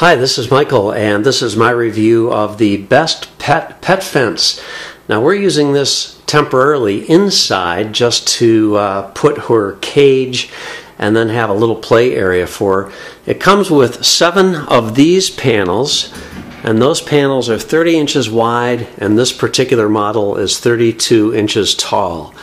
Hi, this is Michael, and this is my review of the BestPet Pet Fence. Now, we're using this temporarily inside just to uh, put her cage and then have a little play area for her. It comes with seven of these panels, and those panels are 30 inches wide, and this particular model is 32 inches tall.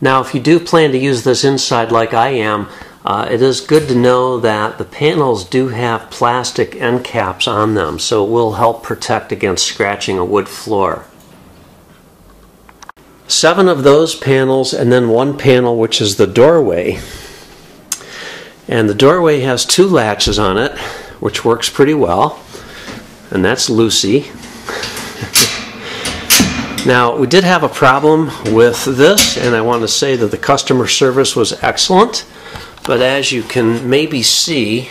Now, if you do plan to use this inside like I am, uh, it is good to know that the panels do have plastic end caps on them, so it will help protect against scratching a wood floor. Seven of those panels, and then one panel which is the doorway. And the doorway has two latches on it, which works pretty well, and that's Lucy. Now, we did have a problem with this, and I want to say that the customer service was excellent. But as you can maybe see,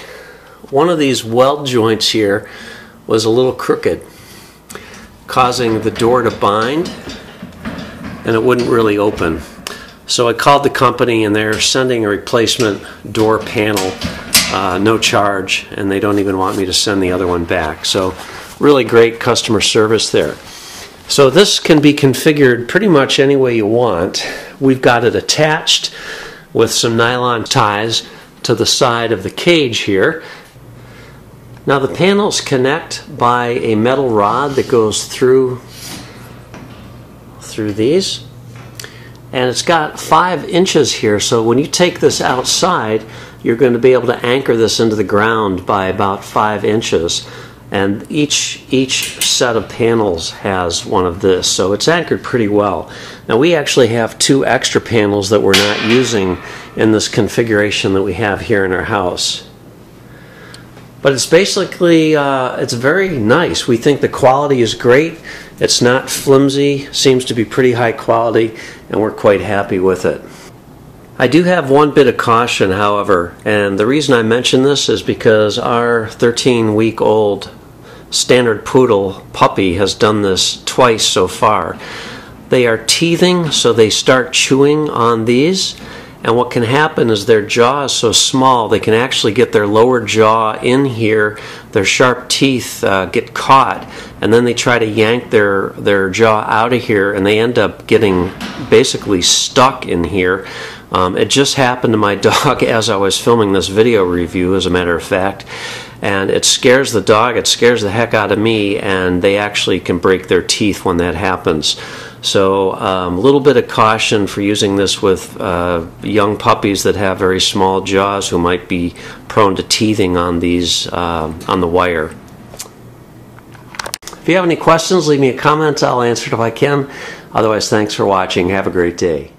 one of these weld joints here was a little crooked, causing the door to bind, and it wouldn't really open. So I called the company, and they're sending a replacement door panel, uh, no charge, and they don't even want me to send the other one back. So, really great customer service there. So this can be configured pretty much any way you want. We've got it attached with some nylon ties to the side of the cage here. Now the panels connect by a metal rod that goes through through these and it's got five inches here so when you take this outside you're going to be able to anchor this into the ground by about five inches and each each set of panels has one of this so it's anchored pretty well. Now we actually have two extra panels that we're not using in this configuration that we have here in our house. But it's basically uh, it's very nice. We think the quality is great. It's not flimsy seems to be pretty high quality and we're quite happy with it I do have one bit of caution, however, and the reason I mention this is because our 13 week old standard poodle puppy has done this twice so far. They are teething, so they start chewing on these. And what can happen is their jaw is so small, they can actually get their lower jaw in here, their sharp teeth uh, get caught, and then they try to yank their, their jaw out of here, and they end up getting basically stuck in here. Um, it just happened to my dog as I was filming this video review, as a matter of fact, and it scares the dog, it scares the heck out of me, and they actually can break their teeth when that happens. So, a um, little bit of caution for using this with uh, young puppies that have very small jaws who might be prone to teething on these uh, on the wire. If you have any questions, leave me a comment. I'll answer it if I can. Otherwise, thanks for watching. Have a great day.